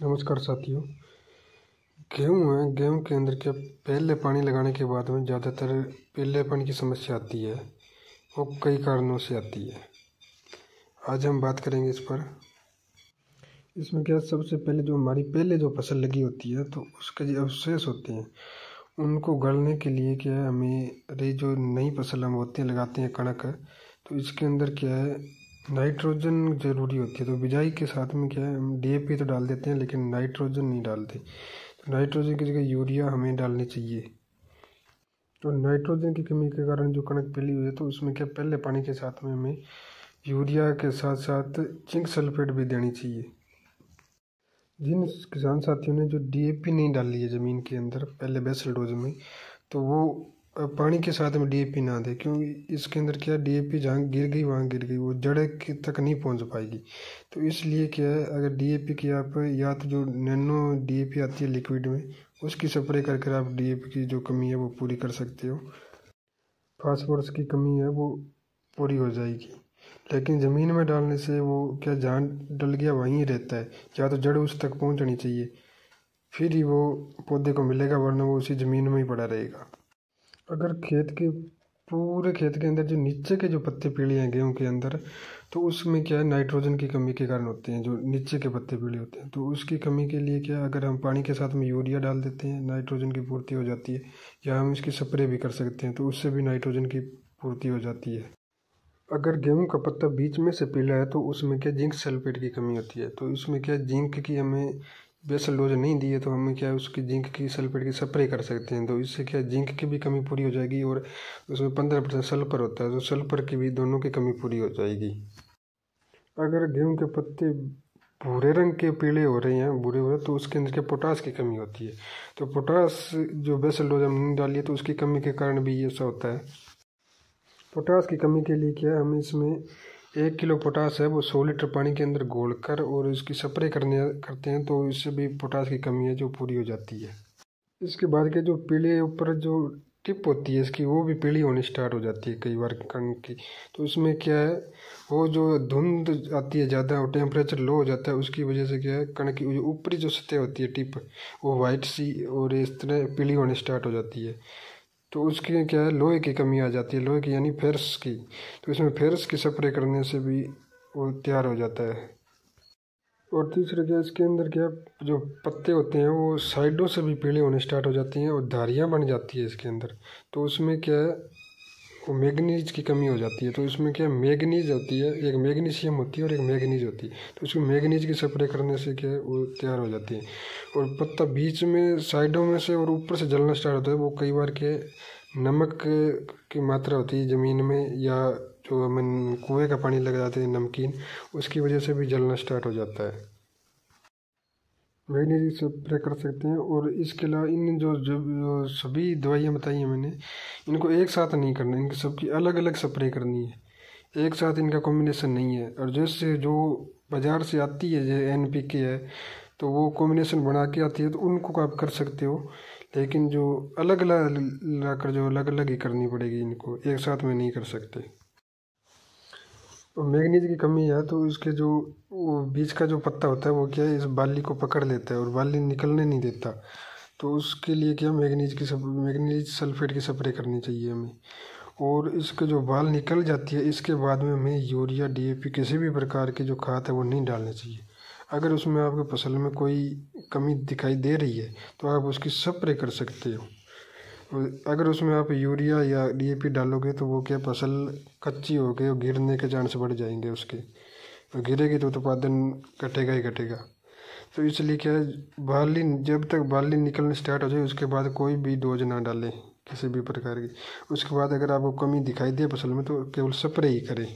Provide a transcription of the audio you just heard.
नमस्कार साथियों। गेहूँ है, गेहूँ के अंदर क्या पहले पानी लगाने के बाद में ज़्यादातर पहले पानी की समस्या आती है वो कई कारणों से आती है। आज हम बात करेंगे इस पर। इसमें क्या सबसे पहले जो हमारी पहले जो फ़सल लगी होती है तो उसके जो अवशेष होते हैं, उनको गलने के लिए क्या है हमें, अरे जो नई फ़सल हम होते हैं, लगाते हैं कणक तो इसके अंदर क्या है नाइट्रोजन ज़रूरी होती है तो बिजाई के साथ में क्या है, हम डीएपी तो डाल देते हैं, लेकिन नाइट्रोजन नहीं डालते। तो नाइट्रोजन की जगह यूरिया हमें डालनी चाहिए। तो नाइट्रोजन की कमी के कारण जो कणक पीली हुई है तो उसमें क्या, पहले पानी के साथ में हमें यूरिया के साथ साथ जिंक सल्फेट भी देनी चाहिए। जिन किसान साथियों ने जो डीएपी नहीं डाली है ज़मीन के अंदर, पहले बेसल डोज में तो वो पानी के साथ में डीएपी ना दे, क्योंकि इसके अंदर क्या डीएपी जहाँ गिर गई, वहाँ गिर गई, वो जड़ तक नहीं पहुँच पाएगी। तो इसलिए क्या है, अगर डीएपी की आप, या तो जो नैनो डीएपी आती है लिक्विड में, उसकी स्प्रे करके आप डीएपी की जो कमी है, वो पूरी कर सकते हो। फास्फोरस की कमी है, वो पूरी हो जाएगी। लेकिन ज़मीन में डालने से वो क्या, जहाँ डल गया, वहीं रहता है। या तो जड़ उस तक पहुँचनी चाहिए, फिर ही वो पौधे को मिलेगा, वरना वो उसी ज़मीन में ही पड़ा रहेगा। अगर खेत के, पूरे खेत के अंदर जो नीचे के जो पत्ते पीले हैं गेहूँ के अंदर तो उसमें क्या है, नाइट्रोजन की कमी के कारण होते हैं जो नीचे के पत्ते पीले होते हैं। तो उसकी कमी के लिए क्या, अगर हम पानी के साथ में यूरिया डाल देते हैं, नाइट्रोजन की पूर्ति हो जाती है, या हम इसकी स्प्रे भी कर सकते हैं तो उससे भी नाइट्रोजन की पूर्ति हो जाती है। अगर गेहूँ का पत्ता बीच में से पीला है तो उसमें क्या, जिंक सल्फेट की कमी होती है। तो इसमें क्या, जिंक की हमें बेसल डोज नहीं दी है तो हमें क्या है उसकी जिंक की सल्फेट की स्प्रे कर सकते हैं? तो इससे क्या जिंक की भी कमी पूरी हो जाएगी और उसमें पंद्रह परसेंट सल्फ़र होता है तो सल्फ़र की भी दोनों की कमी पूरी हो जाएगी। अगर गेहूँ के पत्ते भूरे रंग के पीले हो रहे हैं, भूरे हो रहे तो उसके अंदर क्या पोटास की कमी होती है? तो पोटास जो बेसल डोज हम नहीं डाली तो उसकी कमी के कारण भी ऐसा होता है। पोटास की कमी के लिए क्या हम इसमें एक किलो पोटास है, वो सौ लीटर पानी के अंदर घोल कर और इसकी स्प्रे करने, करते हैं तो इससे भी पोटास की कमी है, जो पूरी हो जाती है। इसके बाद के जो पीले ऊपर जो टिप होती है, इसकी वो भी पीली होनी स्टार्ट हो जाती है कई बार कण की। तो उसमें क्या है, वो जो धुंध आती है ज़्यादा और टेम्परेचर लो हो जाता है, उसकी वजह से क्या है, कण की जो ऊपरी जो सतह होती है टिप, वो वाइट सी और इस तरह पीली होनी स्टार्ट हो जाती है। तो उसकी क्या है? लोहे की कमी आ जाती है। लोहे की यानी फेरस की। तो इसमें फेरस की स्प्रे करने से भी वो तैयार हो जाता है। और तीसरा क्या इसके अंदर क्या जो पत्ते होते हैं, वो साइडों से भी पीले होने स्टार्ट हो जाती हैं और धारियाँ बन जाती है इसके अंदर। तो उसमें क्या है? वो मैगनीज की कमी हो जाती है तो इसमें क्या मैगनीज होती है, एक मैग्नीशियम होती है और एक मैगनीज होती है। तो उसको मैगनीज की स्प्रे करने से क्या है, वो तैयार हो जाती है। और पत्ता बीच में, साइडों में से और ऊपर से जलना स्टार्ट होता है, वो कई बार के नमक की मात्रा होती है ज़मीन में या जो हम कुएँ का पानी लग जाते हैं, नमकीन, उसकी वजह से भी जलना स्टार्ट हो जाता है। मैग्नीज स्प्रे कर सकते हैं और इसके अलावा इन जो जो, जो सभी दवाइयाँ बताई हैं मैंने इनको एक साथ नहीं करना इनकी सबकी अलग अलग स्प्रे करनी है। एक साथ इनका कॉम्बिनेशन नहीं है और जैसे जो बाज़ार से आती है जो एन पी के है तो वो कॉम्बिनेशन बना के आती है तो उनको आप कर सकते हो लेकिन जो अलग अलग लाकर जो अलग अलग ही करनी पड़ेगी इनको एक साथ में नहीं कर सकते। और मैग्नीज की कमी है तो इसके जो वो बीज का जो पत्ता होता है, वो क्या है, इस बाली को पकड़ लेता है और बाली निकलने नहीं देता। तो उसके लिए क्या, मैगनीज की सब, मैग्नीज सल्फेट की स्प्रे करनी चाहिए हमें। और इसके जो बाल निकल जाती है, इसके बाद में हमें यूरिया डीएपी किसी भी प्रकार की जो खाद है, वो नहीं डालनी चाहिए। अगर उसमें आपके फ़सल में कोई कमी दिखाई दे रही है तो आप उसकी स्प्रे कर सकते हो। अगर उसमें आप यूरिया या डीएपी डालोगे तो वो क्या, फ़सल कच्ची हो गई और गिरने के चांस बढ़ जाएँगे उसके। गिरेगी तो उत्पादन घटेगा ही घटेगा तो इसलिए क्या है, बाली, जब तक बाली निकलने स्टार्ट हो जाए, उसके बाद कोई भी डोज ना डालें, किसी भी प्रकार की। उसके बाद अगर आपको कमी दिखाई दे फ़सल में तो केवल स्प्रे ही करें।